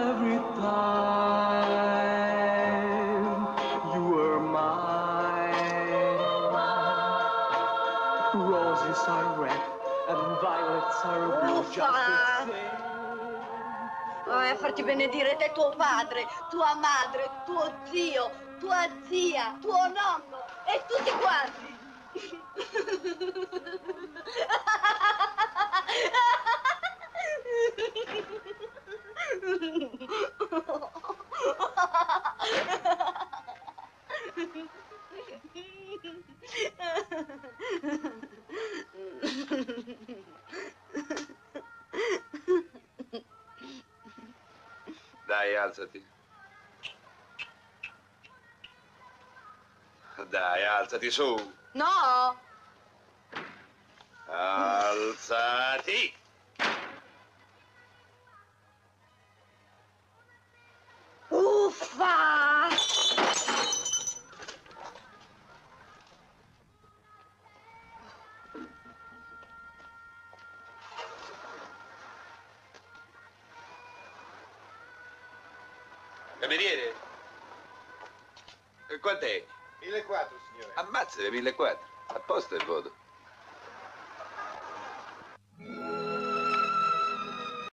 every time you were mine. Roses are red and violets are blue, just the same. Vai a farti benedire te tuo padre, tua madre, tuo zio, tua zia, tuo nonno e tutti quanti. Dai, alzati. Dai, alzati su. No! Alzati. Cameriere. Eh, Quant'è? 1004, signore. Ammazzate, 1400. A posto il voto.